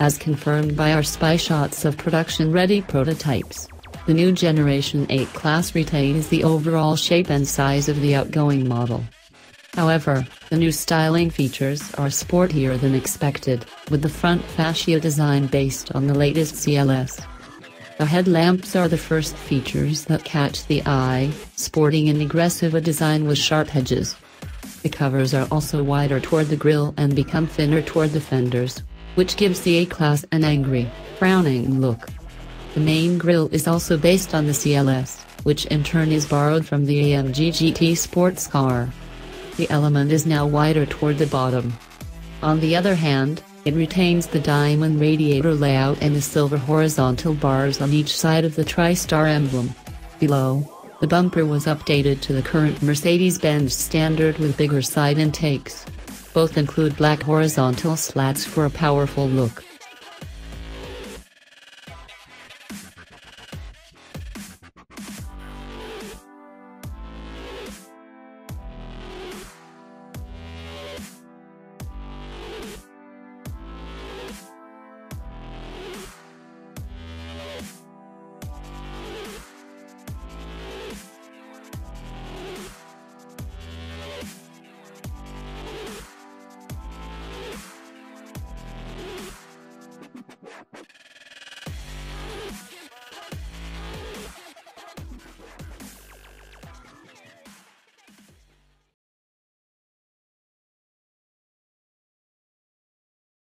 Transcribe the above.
as confirmed by our spy shots of production-ready prototypes. The new Generation A-Class retains the overall shape and size of the outgoing model. However, the new styling features are sportier than expected, with the front fascia design based on the latest CLS. The headlamps are the first features that catch the eye, sporting an aggressive design with sharp edges. The covers are also wider toward the grille and become thinner toward the fenders, which gives the A-Class an angry, frowning look. The main grille is also based on the CLS, which in turn is borrowed from the AMG GT sports car. The element is now wider toward the bottom. On the other hand, it retains the diamond radiator layout and the silver horizontal bars on each side of the TriStar emblem. Below, the bumper was updated to the current Mercedes-Benz standard with bigger side intakes. Both include black horizontal slats for a powerful look,